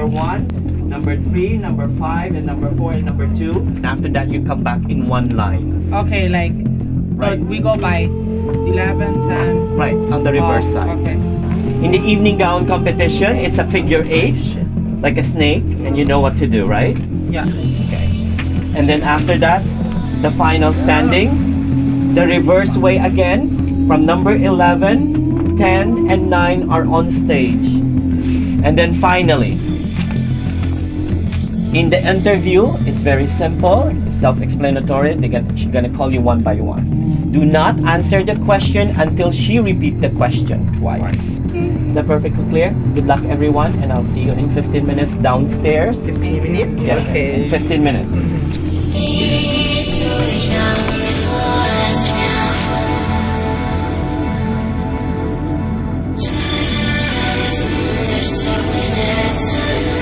number one, number three, number five, and number four, and number two. And after that, you come back in one line. Okay, like Right. we go by 11, 10. Right, on the reverse Oh, side. Okay. In the evening gown competition, it's a figure eight, like a snake, and you know what to do, right? Yeah. Okay. And then after that, the final standing, the reverse way again, from number 11, 10, and 9 are on stage. And then finally, in the interview, it's very simple, it's self-explanatory. They're gonna, she's gonna call you one by one. Do not answer the question until she repeats the question twice. Is that perfectly clear? Good luck, everyone, and I'll see you in 15 minutes downstairs. 15 minutes? Yeah, Okay. in 15 minutes. Bring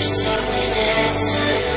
сердце меняется